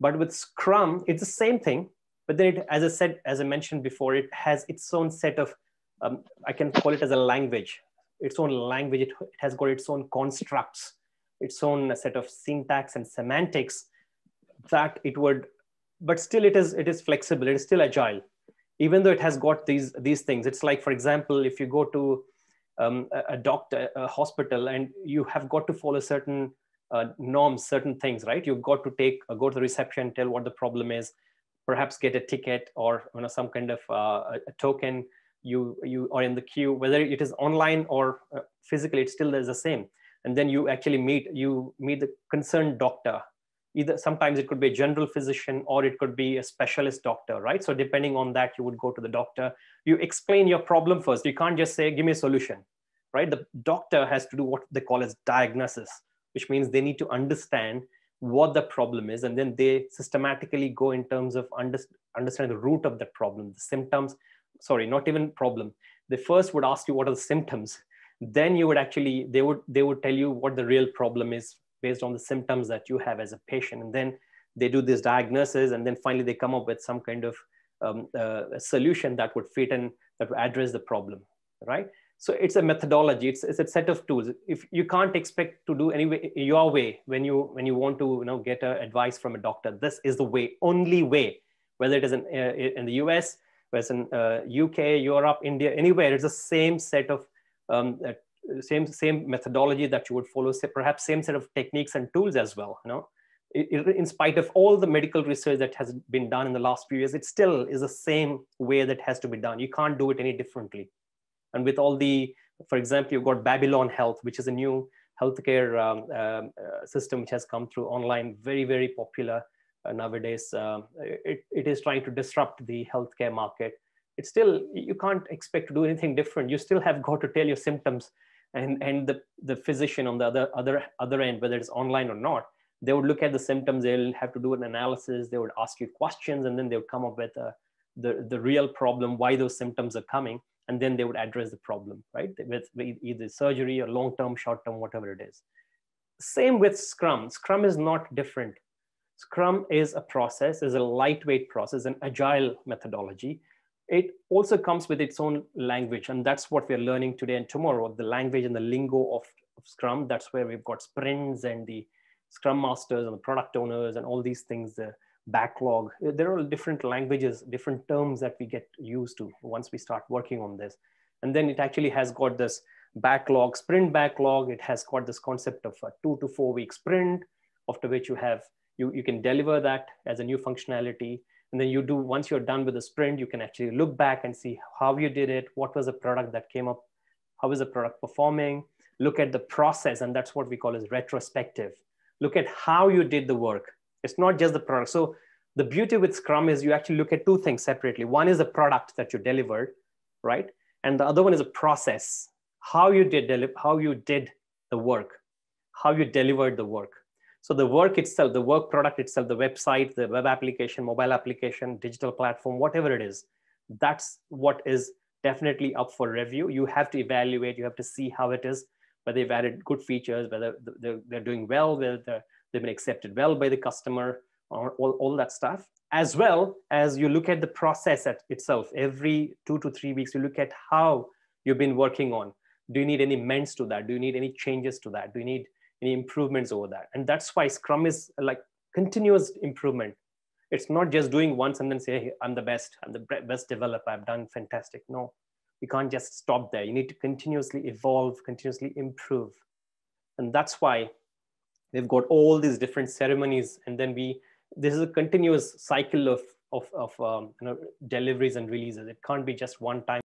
But with Scrum, it's the same thing, but then it, as I said, as I mentioned before, it has its own set of, um, I can call it as a language, its own language. It, it has got its own constructs, its own set of syntax and semantics that it would, but still it is, it is flexible, it is still agile. Even though it has got these, these things, it's like, for example, if you go to um, a, a, doctor, a hospital, and you have got to follow certain uh, certain things, right? You've got to take, uh, go to the reception, tell what the problem is, perhaps get a ticket or you know, some kind of uh, a token. You you are in the queue whether it is online or uh, physically it still is the same. And then you actually meet you meet the concerned doctor. Either sometimes it could be a general physician or it could be a specialist doctor right? So depending on that you would go to the doctor. You explain your problem first. You can't just say give me a solution right? The doctor has to do what they call as diagnosis which means they need to understand what the problem is and then they systematically go in terms of under, understand the root of the problem the symptoms sorry not even problem. They first would ask you what are the symptoms. Then you would actually they would they would tell you what the real problem is based on the symptoms that you have as a patient. And then they do this diagnosis and then finally they come up with some kind of um, uh, solution that would fit and that would address the problem right so it's a methodology. It's, it's a set of tools. If you can't expect to do any your way when you when you want to you know get a advice from a doctor this is the way only way. Whether it is in, uh, in the us whether in uh, uk europe india anywhere it's the same set of um, uh, same same methodology that you would follow say, perhaps same set of techniques and tools as well you know. In spite of all the medical research that has been done in the last few years it still is the same way that has to be done. You can't do it any differently and with all the, for example, you've got Babylon Health, which is a new healthcare um, um, uh, system which has come through online, very, very popular uh, nowadays. Um, it, it is trying to disrupt the healthcare market. It's still, you can't expect to do anything different. You still have got to tell your symptoms and, and the, the physician on the other, other, other end, whether it's online or not, they would look at the symptoms, they'll have to do an analysis, they would ask you questions, and then they would come up with a, uh, the, the real problem, why those symptoms are coming and then they would address the problem, right? With, either surgery or long-term, short-term, whatever it is. Same with Scrum. Scrum is not different. Scrum is a process, is a lightweight process, an agile methodology. It also comes with its own language, and that's what we're learning today and tomorrow, the language and the lingo of, of Scrum. That's where we've got sprints and the Scrum masters and the product owners and all these things, the backlog. There are different languages, different terms that we get used to once we start working on this. And then it actually has got this backlog, sprint backlog. It has got this concept of a two to four week sprint, after which you have, you, you can deliver that as a new functionality. And then you do, once you're done with the sprint, you can actually look back and see how you did it, what was the product that came up, how is the product performing, look at the process, and that's what we call as retrospective. Look at how you did the work it's not just the product. So the beauty with Scrum is you actually look at two things separately. One is the product that you delivered, right? And the other one is a process, how you did deliver, how you did the work, how you delivered the work. So the work itself, the work product itself, the website, the web application, mobile application, digital platform, whatever it is, that's what is definitely up for review. You have to evaluate, you have to see how it is, whether they've added good features, whether they're doing well, whether they've been accepted well by the customer, or all, all that stuff. As well as you look at the process at itself. Every two to three weeks, you look at how you've been working on. Do you need any mends to that? Do you need any changes to that? Do you need any improvements over that? And that's why Scrum is like continuous improvement. It's not just doing once and then say, hey, I'm the best, I'm the best developer, I've done fantastic. No, you can't just stop there. You need to continuously evolve, continuously improve. And that's why they've got all these different ceremonies and then we this is a continuous cycle of of, of um, you know deliveries and releases. It can't be just one time